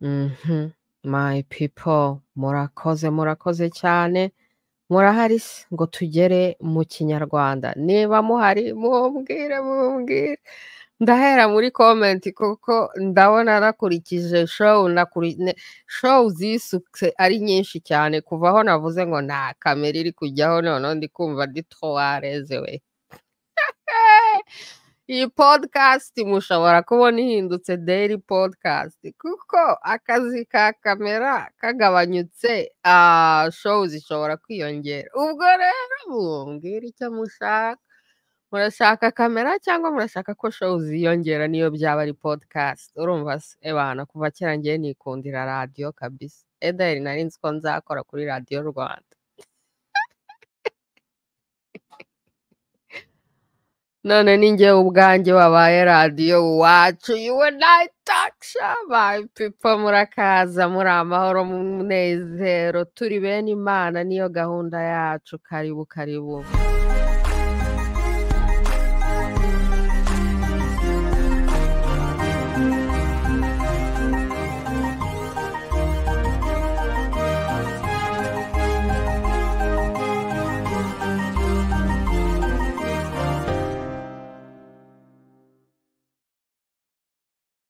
Mhm. My people murakoze, murakoze cyane, murahari ngo tugere mu Kinyarwanda? Niba muhari mumbwire, mumbwire. Ndahera muri comment kuko ndabona nakurikije show nakuri ne show zisutse ari nyinshi cyane kuva aho navuze ngo nta kamera iri kujyaho noneho ndi kumva ndi we. Iyi podcast mushobora kubona ihindutse daily podcast kuko akazi ka kamera kagabanyutse, ah, show zishobora kwiyongera. Ubwo rero mumbwire icyo mushaka. Murashaka kamera cyangwa murashaka ko show ziyongera niyo byaba ari podcast? Urumva se? Ebana kuva kera njyewe nikundira radiyo kabisa. Edaheri nari nzi ko nzakora kuri radiyo Rwanda. None ni njyewe ubwanjye wabaye radiyo wacu. You and I talk show my people murakaza muri amahoro mu munezero. Turi bene Imana niyo gahunda yacu. Karibu karibu.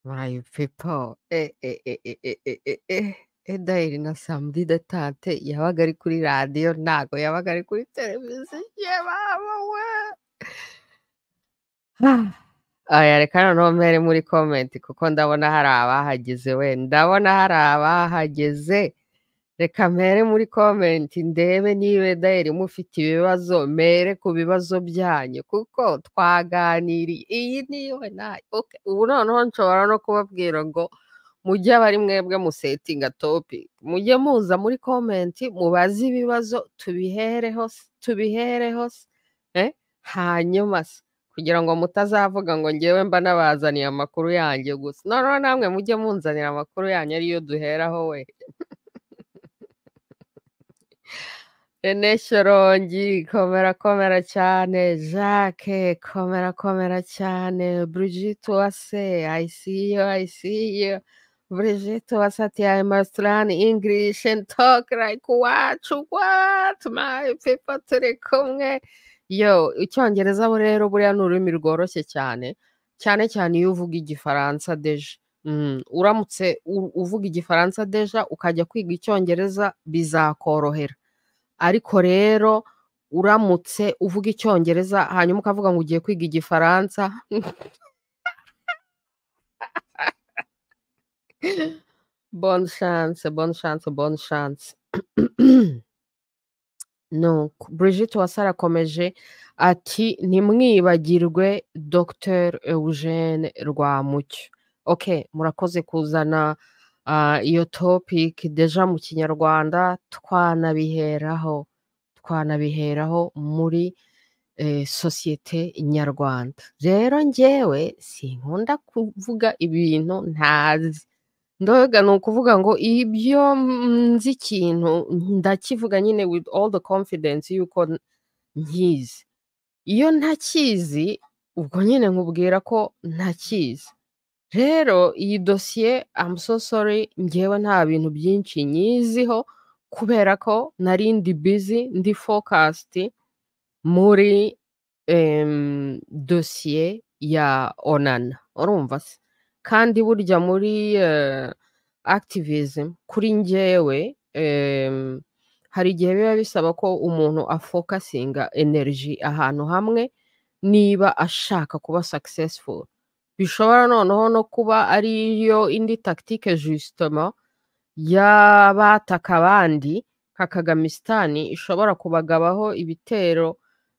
My people eh eh eh eh eh eh eh eh Edaheri na Samedi Detente yabaga ari kuri radiyo ntago yabaga ari kuri televiziyo baba we. Ah. Oya reka noneho mpere muri comment kuko ndabona hari abahageze we ndabona hari abahageze reka mpere muri comment ndebe niba Edaheri mufite ibibazo mpere ku bibazo byanyu kuko twaganiriye iyi niyo. Ubu noneho nshobora no kubabwira ngo mujye aba ari mwebwe musetinga topic mujye muza muri comment mubaze ibibazo tubihereho tubihereho eh? hanyuma kugira ngo mutazavuga ngo ngewe mba nabazaniye amakuru yanjye gusa noneho namwe mujye munzanira amakuru yanyu ariyo duheraho we Rene Shorongi komera komera cyane Jacques komera komera cyane Brigitte Uwase see you Brigitte Uwase ati I must learn English and talk like wacu what? My people turi kumwe yo icyongereza rero buriya ni ururimi rworoshye cyane cyane cyane iyo uvuga igifaransa deja Mm, uramutse uvuga igifaransa deja ukajya kwiga icyongereza bizakorohera ariko rero uramutse uvuga icyongereza hanyuma ukavuga ngo ugiye kwiga igifaransa. Chance bonne chance nuko Brigitte Uwase arakomeje ati ntimwibagirwe Dr Eugene Rwamucyo ok murakoze kuzana iyo topic deja mu kinyarwanda twanabiheraho twanabiheraho muri eh, sosiyete nyarwanda. Rero njyewe sinkunda kuvuga ibintu ntazi. Ndoga ni ukuvuga ngo ibyo nzi ikintu ndakivuga nyine with all the confidence yuko nkizi. Iyo ntakizi ubwo nyine nkubwira ko ntakizi. Rero iyi dosiye sorry njyewe nta bintu byinshi nyiziho kubera ko nari ndi busy ndi focused muri dosiye ya onana urumva se? Kandi burya muri eh, activism kuri njyewe em, hari igihe biba bisaba ko umuntu afokasinga energy ahantu hamwe niba ashaka kuba successful. Bishobora noneho no kuba ariyo indi tactique justement y'abataka abandi nka kagamisitani ishobora kubagabaho ibitero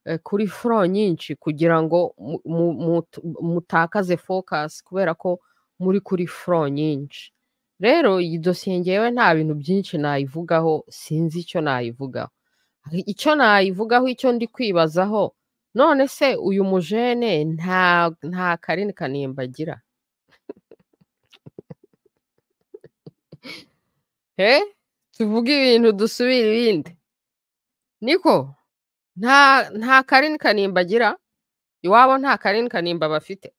eh, kuri front nyinshi kugira ngo mu- mu- mut- mutakaze focus kubera ko muri kuri front nyinshi. Rero iyi dosiye ngewe nta bintu byinshi nayivugaho sinzi icyo nayivugaho. Icyo nayivugaho icyo ndi kwibazaho none se uyu mujene nta nta karindi kanimba agira eh? tuvuge ibintu dusubira ibindi. Niko? Nta karini kanimba agira iwabo nta karini kanimba bafite?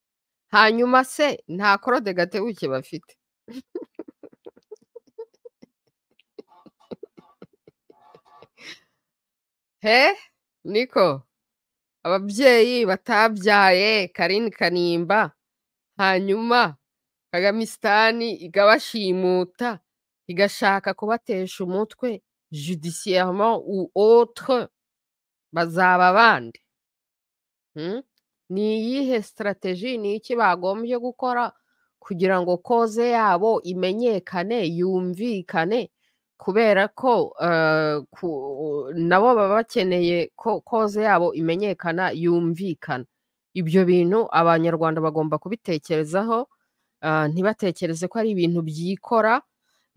Hanyuma se nta korode gatebuke bafite? He eh? niko? Ababyeyi batabyaye Carine Kanimba hanyuma Kagamisitani ikabashimuta igashaka kubatesha umutwe judiciairement ou autre bazaba bande Hmm? ni iyihe strategie ni iki bagombye gukora kugira ngo koze yabo imenyekane yumvikane? Kubera ko eh, nabo baba bakeneye ko koze yabo imenyekana yumvikana. Ibyo bintu abanyarwanda bagomba kubitekerezaho ah, ntibatekereze ko ari ibintu byikora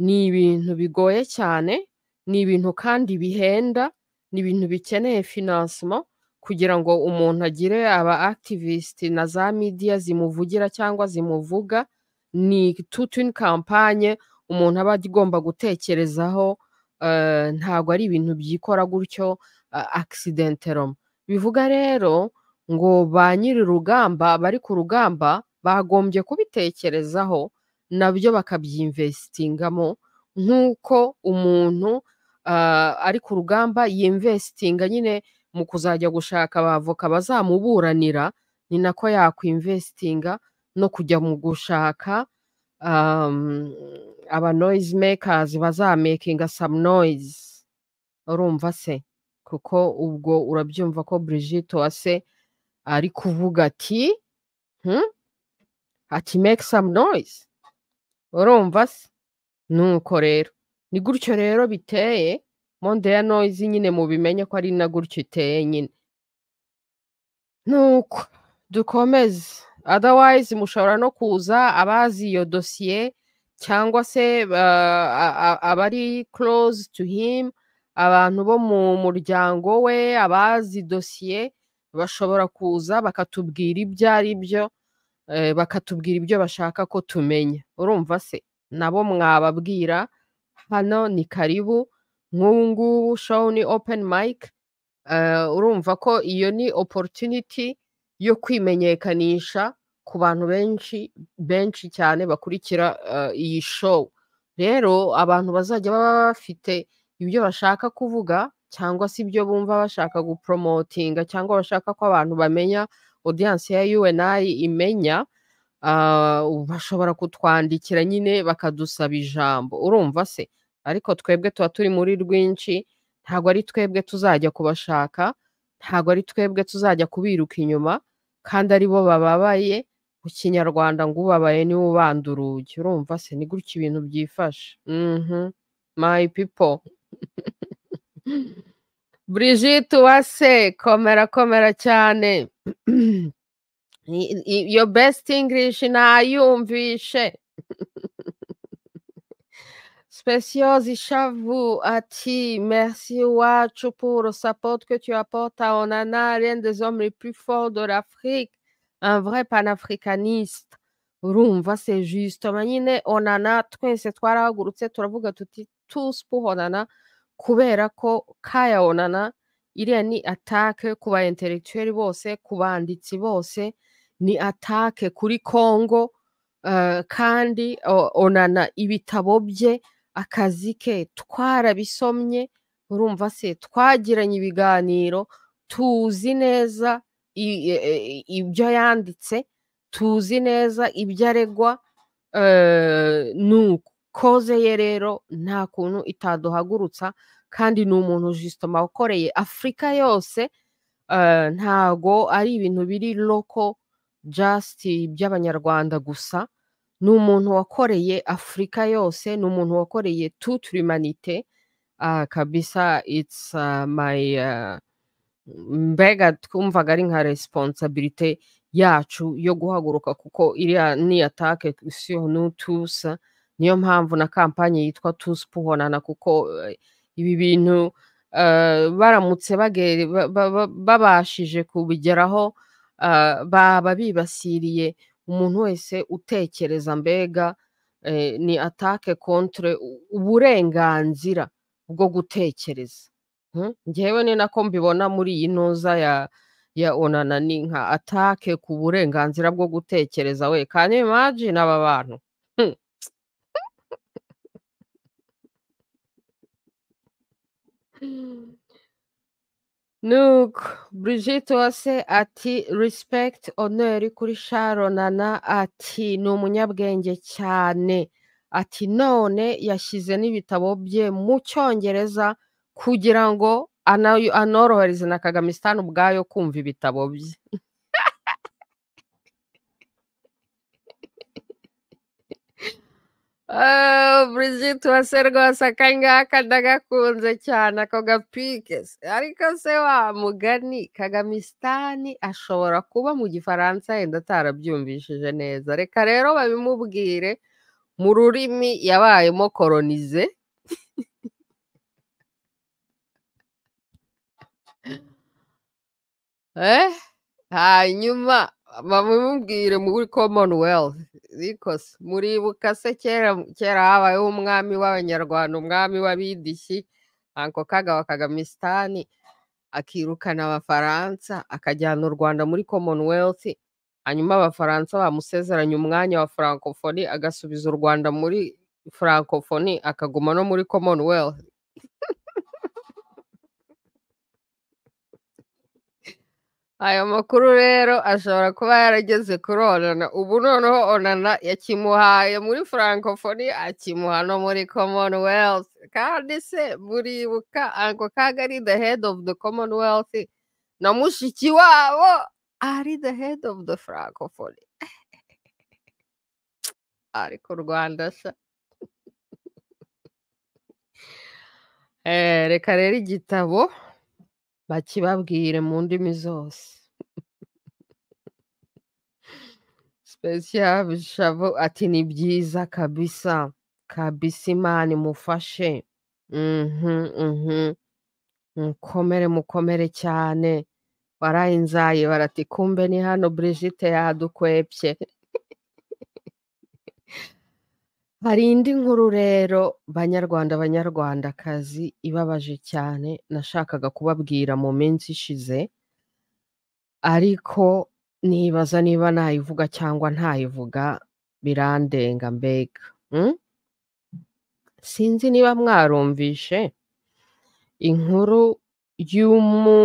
ni ibintu bigoye cyane ni ibintu kandi bihenda ni ibintu bikeneye finansimo kugira ngo umuntu agire aba activist na za media zimuvugira cyangwa zimuvuga ni toute une campagne umuntu aba agomba gutekerezaho eh, ntabwo ari ibintu byikora gutyo uh, accidentalment bivuga rero ngo ba nyiri urugamba bari ku rugamba bagombye kubitekerezaho na byo bakabyinvestingamo nk'uko umuntu ah, ari ku rugamba yinvestinga nyine mu kuzajya gushaka abavoka bazamuburanira ni nako yakwinvestinga no kujya mu gushaka aba noise makers bazamakinga some noise. Urumva se? Kuko ubwo urabyumva ko Brigitte Uwase ari kuvuga ati hmm? ati make some noise? Urumva se? Nuko rero. Ni gutyo rero biteye monde ya noise nyine mubimenye ko ari na gutyo iteye nyine. Nuko dukomeze. Otherwise mushobora no kuza abazi iyo dosiye cyangwa se a- abari close to him abantu bo mu muryango we abazi dosiye bashobora kuza bakatubwira ibyo ari byo eh, bakatubwira ibyo bashaka ko tumenya. Urumva se? Nabo mwababwira hano ni karibu nk'ubu ngubu show ni open mic eh, urumva ko iyo ni opportunity yo kwimenyekanisha ku bantu benshi benshi cyane bakurikira eh, iyi show. Rero abantu bazajya baba bafite ibyo bashaka kuvuga cyangwa se ibyo bumva bashaka gupromotinga cyangwa bashaka ko abantu bamenya audience ya UNI imenya ah, bashobora kutwandikira nyine bakadusaba ijambo. Urumva se? Ariko twebwe tuba turi muri rwinshi ntabwo ari twebwe tuzajya kubashaka ntabwo ari twebwe tuzajya kubiruka inyuma kandi ari bo bababaye mu kinyarwanda ngo ubabaye ni we ubanda urugi. Urumva se ni gutya ibintu byifashe? Mhm. My people. Brigitte Uwase komera komera cyane. I- i- your best Speciose Ishavu ati merci Wachu pour support que tu apportes à Onana, l'un des hommes les plus forts de l'Afrique, un vrai panafricaniste. C'est justement nyine Onana tous pour Onana. Kubera ko kaya Onana. Iriya ni attaque intellectuel bose ni attaque kuri Congo eh, kandi Onana ibitabo bye akazi ke twarabisomye urumva se twagiranye ibiganiro tuzi neza e- e- ibyo yanditse tuzi neza ibyo aregwa eh, nuko koze ye rero nta kuntu itaduhagurutsa kandi ni umuntu justement wakoreye afurika yose eh, ntago ari ibintu biri loko just by'abanyarwanda gusa. Ni umuntu wakoreye afurika yose ni umuntu wakoreye toute l'humanité. Uh, kabisa it's uh, my uh, mbega twumvaga ari nka responsabilité yacu yo guhaguruka kuko iriya ni nous tous. Niyo mpamvu na kampanye yitwa tous pour Onana kuko eh, ibi bintu eh, baramutse babashije kubigeraho ah, baba bibasiriye. Umuntu wese utekereza mbega eh, ni attaque contre u- uburenganzira bwo gutekereza Hmm? njyewe ni nako mbibona muri iyi ntuza ya ya onana ni nka attaque ku burenganzira bwo gutekereza we you imagine aba bantu Hmm. nuko Brigitte Uwase ati respect honneur kuri Sharon Nana ati ni umunyabwenge cyane. Ati none yashyize n'ibitabo bye mu cyongereza kugira ngo anorohereze na Kagamistan ubwayo kumva ibitabo bye. Brigitte Uwase rwose akangaka ndagakunze cyane ako gapike ariko se wa mugani Kagamisitani ashobora kuba mu gifaransa yenda atarabyumvishije neza reka rero babimubwire mu rurimi yabayemo koronize eh? Hanyuma babimubwire muri commonwealth bikose muribuka se kera kera habayeho umwami w'abanyarwanda umwami w'abidishyi anko kaga wa kagamisitani akirukana abafaransa akajyana u rwanda muri commonwealth hanyuma abafaransa bamusezeranya umwanya wa francophonie agasubiza u rwanda muri francophonie akaguma no muri commonwealth. ayo makuru rero ashobora kuba yarageze kuri onana ubu noneho onana yakimuhaye muri francophonie akimuha no muri commonwealth. Kandi se muribuka anko kaga ari the head of the commonwealth na mushiki wabo ari the head of the francophonie. Ariko u rwanda sha Eh, reka rero igitabo. Bakibabwire mu ndimi zose. Special Bishavu ati ni byiza kabisa kabisa imana imufashe. Mhm mhm. Mukomere mukomere cyane. Warayinzaye barati kumbe ni hano Brigitte yadukwepye. Hari indi nkuru rero banyarwanda banyarwandakazi ibabaje cyane nashakaga kubabwira mu minsi ishize ariko nibaza niba nayivuga cyangwa ntayivuga birandenga mbega mm? sinzi niba mwarumvishe inkuru y'umu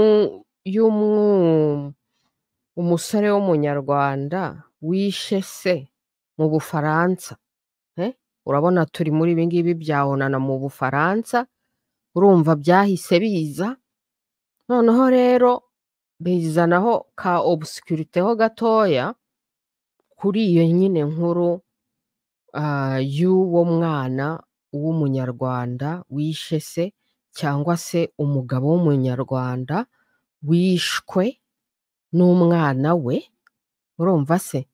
y'umu umusore w'umunyarwanda wishe se mu bufaransa? Urabona turi muri ibi ngibi bya mu bufaransa urumva byahise biza. Noneho rero bizanaho ka obscurite ho gatoya kuri iyo nyine nkuru ah, y'uwo mwana w'umunyarwanda wishe se cyangwa se umugabo w'umunyarwanda wishwe n'umwana we. Urumva se?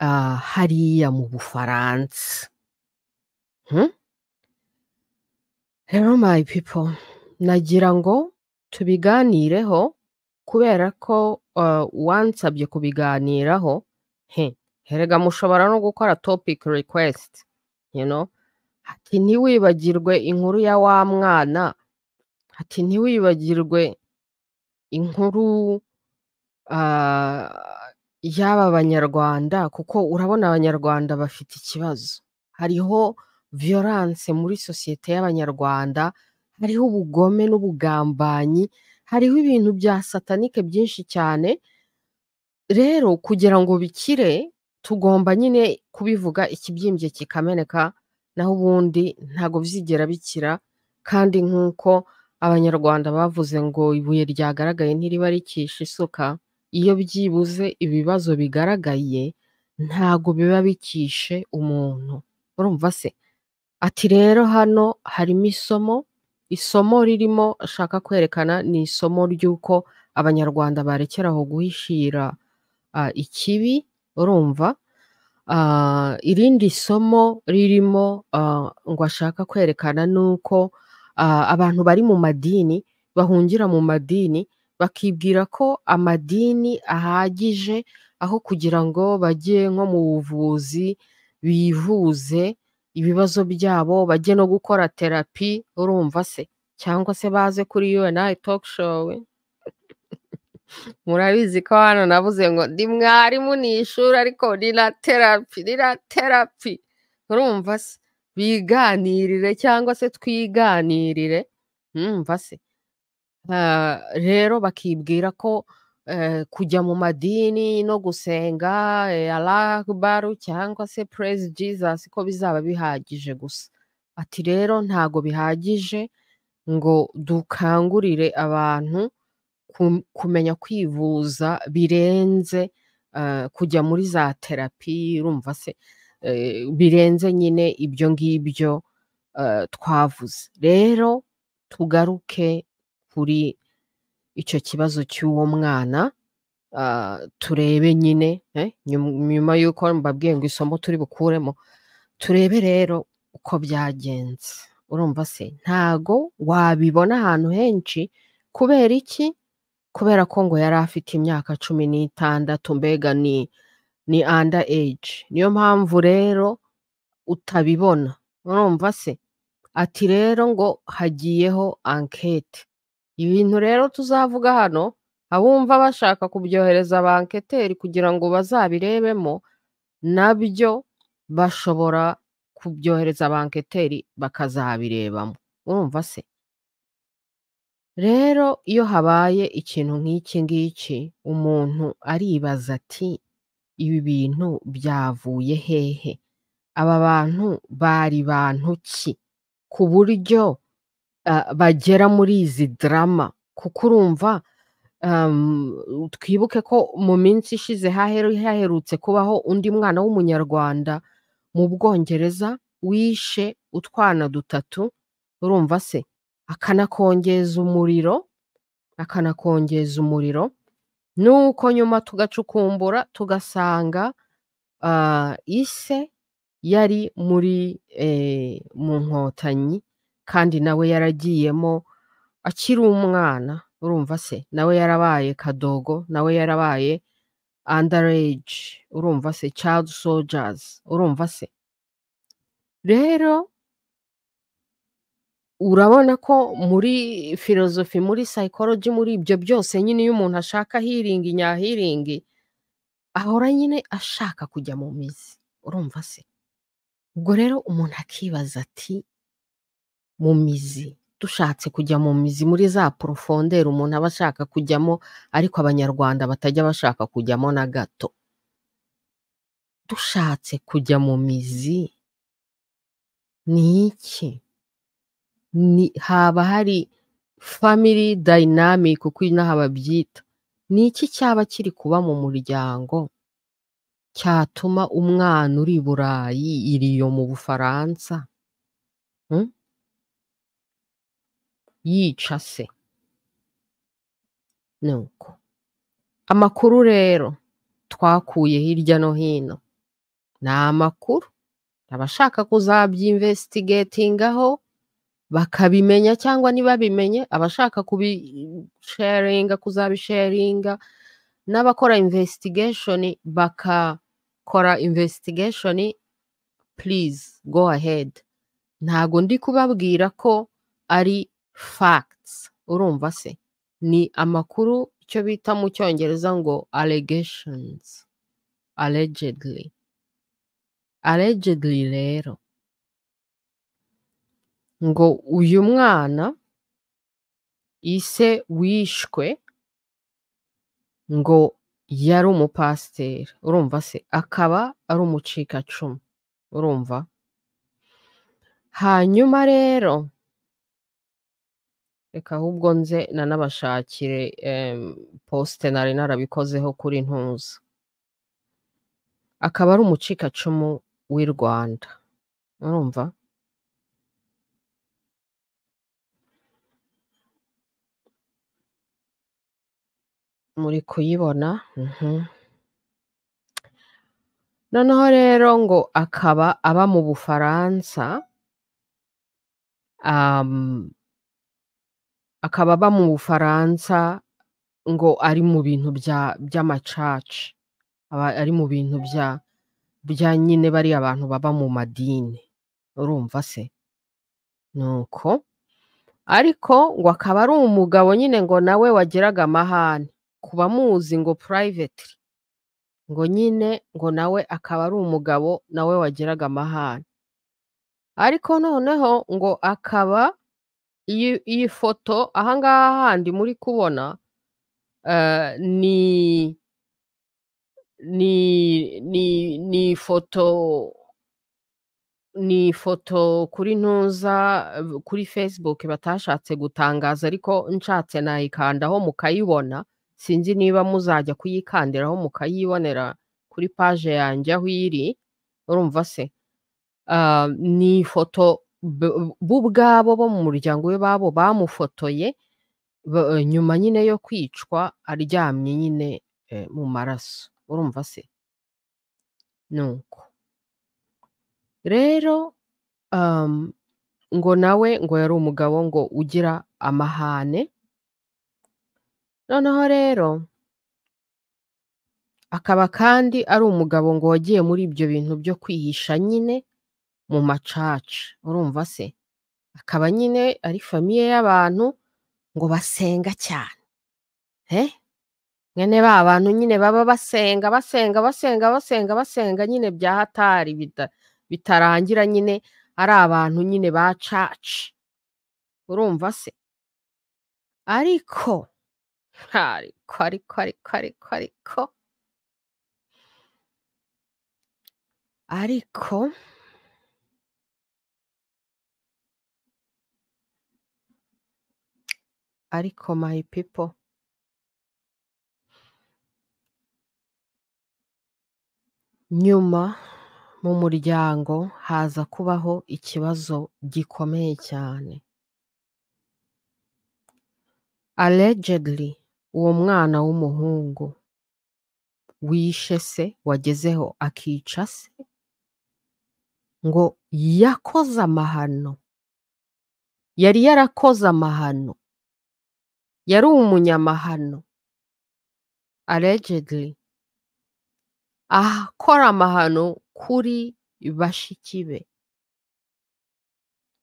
Hariya mu bufaransa. Rero my people. Nagira ngo tubiganireho kubera ko uh, wansabye kubiganiraho. He herega mushobora no gukora topic request you know? Ati ntiwibagirwe inkuru ya wa mwana. Ati ntiwibagirwe inkuru ah, y'aba banyarwanda kuko urabona abanyarwanda bafite ikibazo. Hariho violence muri sosiyete y'abanyarwanda hariho ubugome n'ubugambanyi hariho ibintu bya satanike byinshi cyane. Rero kugira ngo bikire tugomba nyine kubivuga ikibyimbye kikameneka naho ubundi ntabwo bizigera bikira. Kandi nk'uko abanyarwanda bavuze ngo ibuye ryagaragaye ntiriba rikisha isuka. Iyo byibuze ibibazo bigaragaye ntabwo biba bikishe umuntu. Urumva se? Ati rero hano harimo isomo isomo ririmo ashaka kwerekana ni isomo ry'uko abanyarwanda barekeraho guhishira ah, ikibi urumva? Irindi somo ririmo ngo ashaka kwerekana ni uko abantu bari mu madini bahungira mu madini bakibwira ko amadini ahagije aho kugira ngo bajye nko mu buvuzi bivuze ibibazo byabo bajye no gukora terapi urumva se? Cyangwa se baze kuri UNI talk show? Murabizi ko hano navuze ngo ndi mwarimu ni ishuri ariko ni na terapi ni na terapi urumva se? Biganirire cyangwa se twiganirire? Se? Rero bakibwira ko eh, kujya mu madini no gusenga eh, Akbar cyangwa se praise Jesus ko bizaba bihagije gusa. Ati rero ntago bihagije ngo dukangurire abantu kum- kumenya kwivuza birenze eh, kujya muri za terapi urumva se birenze nyine ibyo ngibyo twavuze. Rero tugaruke kuri icyo kibazo cy'uwo mwana turebe nyine eh, nyum- nyuma y'uko mbabwiye ngo isomo turi bukuremo turebe rero uko byagenze. Urumva se? Ntago wabibona ahantu henshi kubera iki? Kubera ko ngo yari afite imyaka cumi n'itandatu mbega ni ni under age. Niyo mpamvu rero utabibona. Urumva se? Ati rero ngo hagiyeho ankete ibintu rero tuzavuga hano abumva bashaka kubyohereza abanketeri kugira ngo bazabirebemo na byo bashobora kubyohereza abanketeri bakazabirebamo. Urumva se? Rero iyo habaye ikintu nk'iki ngiki umuntu aribaza ati ibi bintu byavuye hehe? Aba bantu bari bantu ki? Ku buryo bagera muri izi drama. Kuko urumva um, twibuke ko mu minsi ishize haheru- haherutse kubaho undi mwana w'umunyarwanda mu bwongereza wishe utwana dutatu urumva se? Akanakongeza umuriro akanakongeza umuriro. Nuko nyuma tugacukumbura tugasanga ise yari muri eh, mu nkotanyi. Kandi nawe yaragiyemo akiri umwana urumva se? Nawe yarabaye kadogo nawe yarabaye underage urumva se? Child soldiers urumva se? Rero urabona ko muri filozofi muri psychology muri ibyo byose nyine iyo umuntu ashaka hiringi nyahiringi ahora nyine ashaka kujya mu mizi urumva se? Ubwo rero umuntu akibaza ati mu mizi. Dushatse kujya mu mizi muri za porofonderi umuntu aba ashaka kujyamo ariko abanyarwanda batajya bashaka kujyamo na gato. Dushatse kujya mu mizi. Ni iki? Haba hari family dynamic uko inaha babyita ni iki cyaba kiri kuba mu muryango? Cyatuma umwana uri i burayi iriyo mu bufaransa? Hmm? Yica se nuko. Amakuru rero twakuye hirya no hino. Ni amakuru. Abashaka kuzabyinvestigatingaho bakabimenya cyangwa ntibabimenye abashaka kubisharinga kuzabisharinga n'abakora investigation bakakora investigation please go ahead. Ntago ndi kubabwira ko ari facts. Urumva se? Ni amakuru icyo bita mu cyongereza ngo allegations. Allegedly. Allegedly rero. Ngo uyu mwana ise wishwe ngo yari umupasiteri. Urumva se? Akaba ari umucikacumu. Urumva? Hanyuma rero reka ahubwo nze nanabashakire posite nari narabikozeho kuri ntuza. Akaba ari umucikacumu w'i rwanda. Urumva muri kuyibona? Mhm. noneho rero ngo akaba aba mu bufaransa akaba aba mu bufaransa ngo ari mu bintu bya by'amacaci aba ari mu bintu bya bya nyine bariya abantu baba mu madini. Urumva se? Nuko ariko ngo akaba ari umugabo nyine ngo nawe wagiraga amahane. Ku bamuzi ngo privately ngo nyine ngo nawe akaba ari umugabo nawe wagiraga amahane. Ariko noneho ngo akaba iyi foto aha ngaha handi muri kubona eh, ni ni ni ni ifoto ni ifoto kuri ntuza eh, kuri Facebook batashatse gutangaza ariko nshatse nayikandaho mukayibona. Sinzi niba muzajya kuyikandiraho mukayibonera kuri paje yanjye aho iri urumva se? Ah, ni ifoto bo ubwabo bo mu muryango we babo bamufotoye ba- nyuma nyine yo kwicwa aryamye nyine eh, mu maraso. Urumva se? Nuko. Rero um, ngo nawe ngo yari umugabo ngo ugira amahane noneho rero akaba kandi ari umugabo ngo wagiye muri ibyo bintu byo kwihisha nyine mu macaca. Urumva se? Akaba nyine ari famiye y'abantu ngo basenga cyane. Eh? Mwene ba bantu nyine baba basenga basenga basenga basenga basenga nyine bya hatari bita- bitarangira nyine ari abantu nyine ba caci urumva se? Ariko ariko ariko ariko ariko ariko ariko ariko my people nyuma mu muryango haza kubaho ikibazo gikomeye cyane. Allegedly uwo mwana w'umuhungu. Wishe se wagezeho akica se? Ngo yakoze amahano. Yari yarakoze amahano. Yari umunyamahano. Allegedly. Akora amahano kuri bashiki be.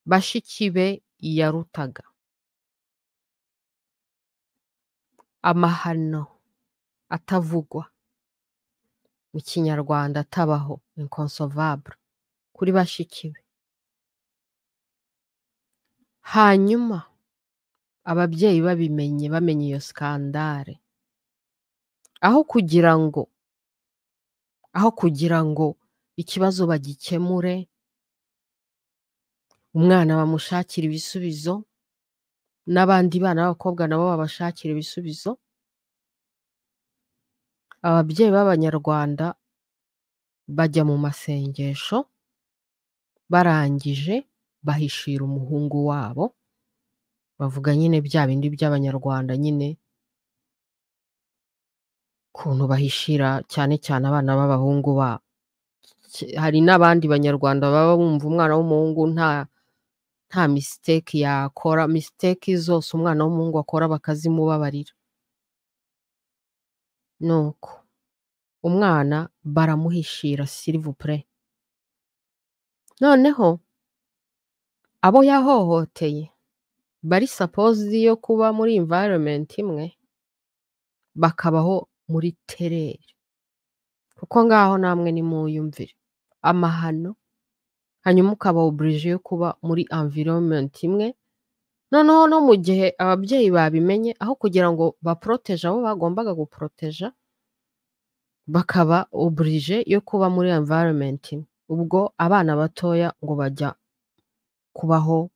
Bashiki be yarutaga. Amahano atavugwa. Mu kinyarwanda atabaho. Inconsolvable kuri bashiki be. Hanyuma ababyeyi babimenye bamenye iyo skandare aho kugira ngo aho kugira ngo ikibazo bagikemure umwana bamushakira ibisubizo n'abandi bana b'abakobwa nabo babashakira ibisubizo ababyeyi b'abanyarwanda bajya mu masengesho barangije bahishira umuhungu wabo bavuga nyine bya bindi by'abanyarwanda nyine ukuntu bahishira cyane cyane abana b'abahungu Ki- hari n'abandi banyarwanda baba bumva umwana w'umuhungu nta nta mistake yakora mistake zose umwana w'umuhungu akora bakazimubabarira. Nuko umwana baramuhishira silivupure noneho abo yahohoteye bari supposed yo kuba muri environment imwe bakabaho muri tereri kuko ngaho namwe nimuyumvire amahano hanyuma ukaba oburije yo kuba muri environment imwe. Noneho no mu gihe ababyeyi babimenye aho kugira ngo baporoteje abo bagombaga guporoteja bakaba oburije yo kuba muri environment imwe. Ubwo abana batoya ngo bajya kubaho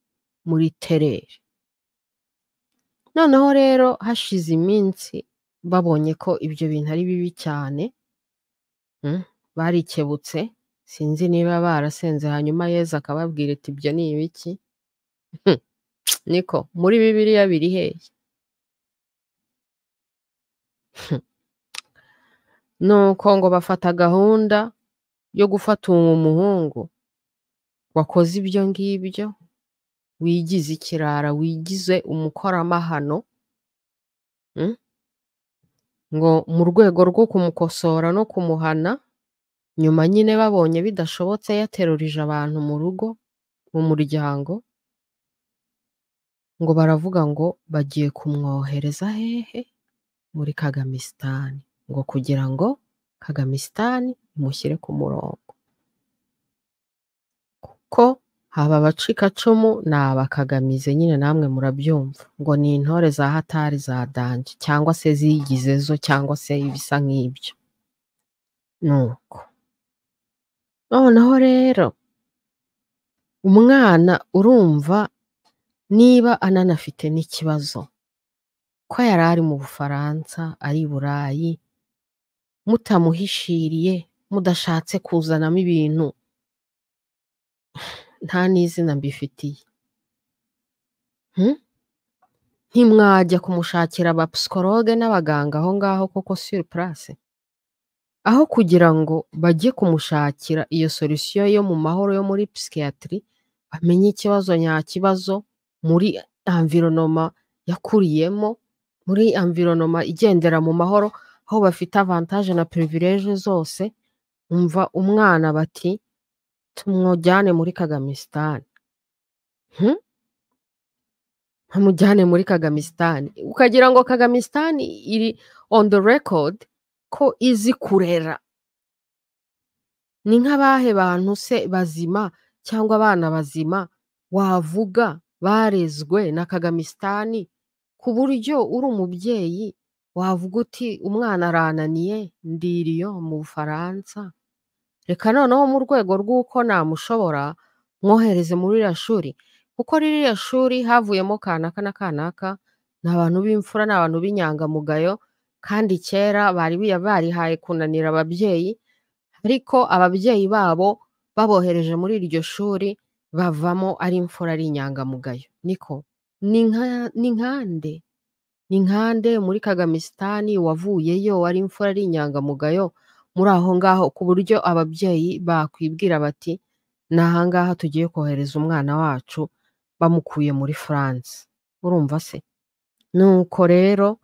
muri tereri noneho rero hashize iminsi babonye ko ibyo bintu ari bibi cyane mm, barikebutse. Sinzi niba barasenze hanyuma yezu akababwira ati ibyo ni ibiki? Hmm, niko muri bibiliya biri hehe? Hmm. nuko ngo bafata gahunda yo gufata uwo muhungu wakoze ibyo ngibyo? Wigize ikirara wigize umukoramahano mm, ngo mu rwego rwo kumukosora no kumuhana nyuma nyine babonye bidashobotse yaterurije abantu mu rugo mu muryango ngo baravuga ngo bagiye kumwohereza hehe muri kagamisitani ngo kugira ngo kagamisitani imushyire ku murongo. Kuko aba bacikacumu ni abakagamize nyine namwe murabyumva. Ngo ni intore za hatari za danje cyangwa se zigize zo cyangwa se ibisa nk'ibyo. Nuko. Noneho rero umwana urumva niba ananafite n'ikibazo ko yari ari mu bufaransa ari i burayi mutamuhishiriye mudashatse kuzanamo ibintu nta n'izina mbifitiye Hmm? ntimwajya kumushakira abapsikologe n'abaganga aho ngaho koko place aho kugira ngo bajye kumushakira iyo solution yo mu mahoro yo muri psychiatry bamenye ikibazo nyakibazo muri environnement yakuriyemo muri environnement igendera mu mahoro aho bafite avantage na privilege zose umva umwana bati tumujyane muri kagamisitani hmm? nkamujyane muri kagamisitani ukagira ngo kagamisitani iri on the record ko izi kurera. Ni nk'abahe bantu se bazima cyangwa abana bazima wavuga barezwe na kagamisitani ku buryo uri umubyeyi wavuga uti umwana arananiye ndiriyo mu bufaransa. Reka noneho mu rwego rw'uko namushobora mwohereze muri ririya shuri. Kuko ririya shuri havuyemo kanaka na kanaka ni abantu b'imfura ni abantu b'inyangamugayo. Kandi kera bari barihaye kunanira ababyeyi. Ariko ababyeyi babo babohereje muri iryo shuri bavamo ari imfura ari inyangamugayo. Niko? Ni nka ni nkande. Ni nkande muri kagamisitani wavuyeyo wari imfura ari inyangamugayo. Muri aho ngaho ku buryo ababyeyi bakwibwira bati ni aha ngaha tugiye kohereza umwana wacu bamukuye muri France urumva se nuko rero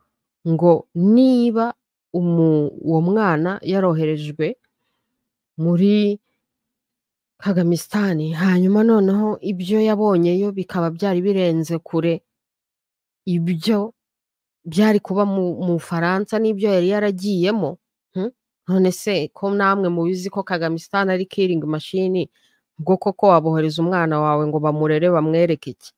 ngo niba uwo mwana yaroherejwe muri kagamisitani hanyuma noneho ibyo yabonyeyo bikaba byari birenze kure ibyo byari kuba mu Bufaransa n'ibyo yari yaragiyemo hmm? None se ko namwe mubizi ko kagamisitani ari killing machine ubwo koko wabohereza umwana wawe ngo bamurere bamwereke iki?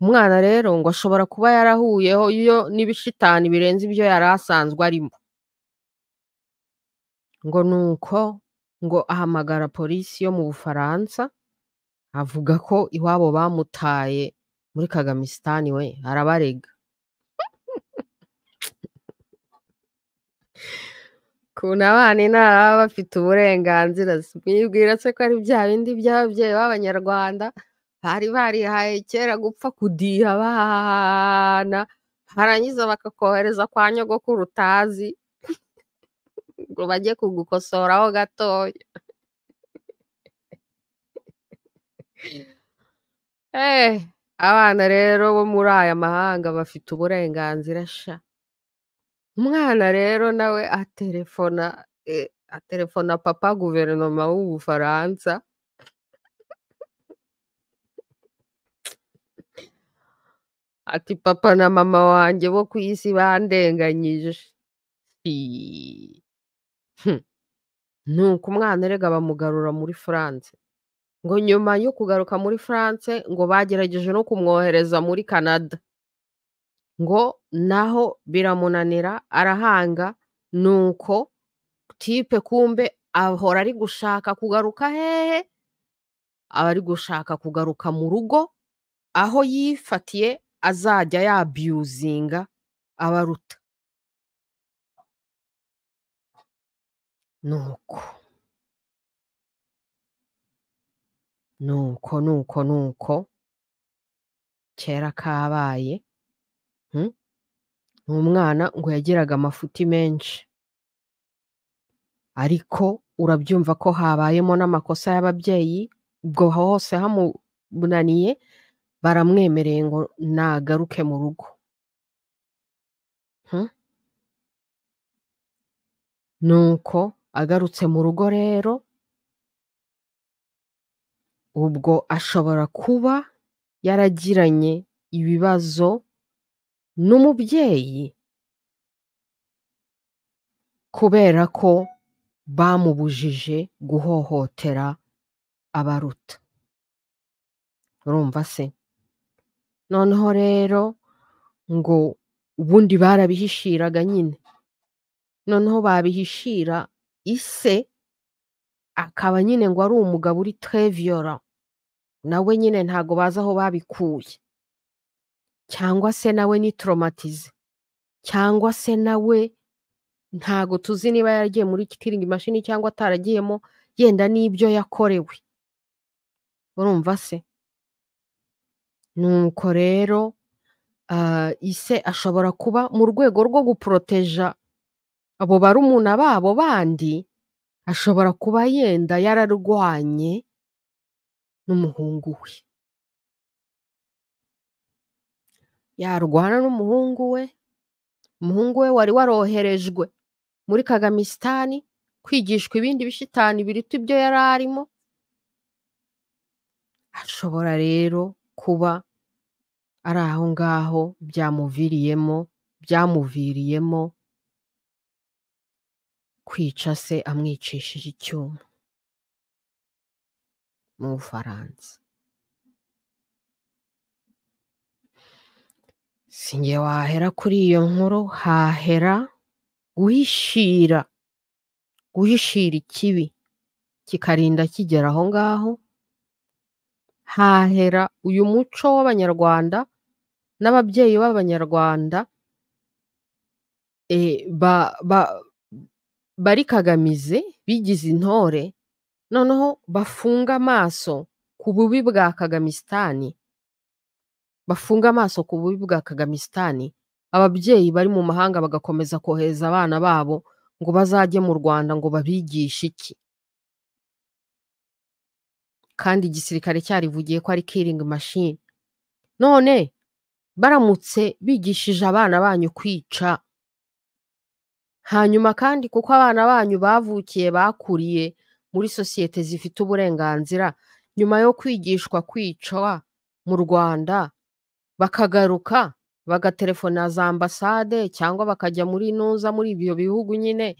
Umwana rero ngo ashobora kuba yarahuyeho yo n'ibishitani birenze ibyo yari asanzwe arimo. Ngo nuko ngo ahamagara polisi yo mu Bufaransa avuga ko iwabo bamutaye muri kagamisitani we arabarega. ukuntu abana inaha baba bafite uburenganzira. Mwibwira se ko ari bya bindi by'ababyeyi b'abanyarwanda bari barihaye kera gupfa kudiha abana barangiza bakakohereza kwa nyogokuru utazi ngo bajye kugukosoraho gatoya. Eh, abana rero bo muri aya mahanga bafite uburenganzira sha. Umwana rero nawe aterefona eh, aterefona papa guverinoma w'ubufaransa ati papa na mama wanjye bo ku isi bandenganyije Ii. Hmm. nuko umwana erega bamugarura muri France ngo nyuma yo kugaruka muri France ngo bagerageje no kumwohereza muri Canada ngo naho biramunanira arahanga nuko tipe kumbe ahora ari gushaka kugaruka hehe? Aba ari gushaka kugaruka mu rugo aho yifatiye azajya yabiyuzinga abaruta. Nuko. Nuko nuko nuko kera kabaye hmm? umwana ngo yagiraga amafuti menshi ariko urabyumva ko habayemo n'amakosa y'ababyeyi ubwo hose hamunaniye baramwemereye ngo nagaruke mu rugo Hmm? nuko agarutse mu rugo rero ubwo ashobora kuba yaragiranye ibibazo n'umubyeyi kubera ko bamubujije guhohotera abaruta urumva se? Noneho rero ngo ubundi barabihishiraga nyine. Noneho babihishira ise akaba nyine ngo ari umugabo uri violent nawe nyine ntago bazi aho babikuye. Cyangwa se nawe ni traumatize cyangwa se nawe ntago tuzi niba yaragiye muri killing machine cyangwa ataragiyemo yenda n'ibyo yakorewe. Urumva se? Nuko rero ah, ise ashobora kuba mu rwego rwo guporoteja abo barumuna babo bandi ashobora kuba yenda yararwanye n'umuhungu we. Yarwana n'umuhungu we umuhungu we wari waroherejwe muri kagamisitani kwigishwa ibindi bishitani biruta ibyo yari arimo. Ashobora rero kuba ari aho ngaho byamuviriyemo byamuviriyemo kwica se amwicishije icyuma mu bufaransa. Sinjye wahera kuri iyo nkuru hahera guhishira. Guhishira ikibi kikarinda kigera aho ngaho. Hahera uyu muco w'abanyarwanda n'ababyeyi b'abanyarwanda eh, ba- ba- bari kagamize bigize intore noneho bafunga amaso ku bubi bwa kagamisitani. Bafunga amaso ku bubi bwa kagamisitani ababyeyi bari mu mahanga bagakomeza kohereza abana babo ngo bazajye mu rwanda ngo babigishe iki? Kandi igisirikare cyarivugiye ko ari kiringi mashini none baramutse bigishije abana banyu kwica. Hanyuma kandi kuko abana banyu bavukiye bakuriye muri sosiyete zifite uburenganzira nyuma yo kwigishwa kwicwa mu rwanda bakagaruka bagatelefona za ambasade cyangwa bakajya muri nuza muri ibyo bihugu nyine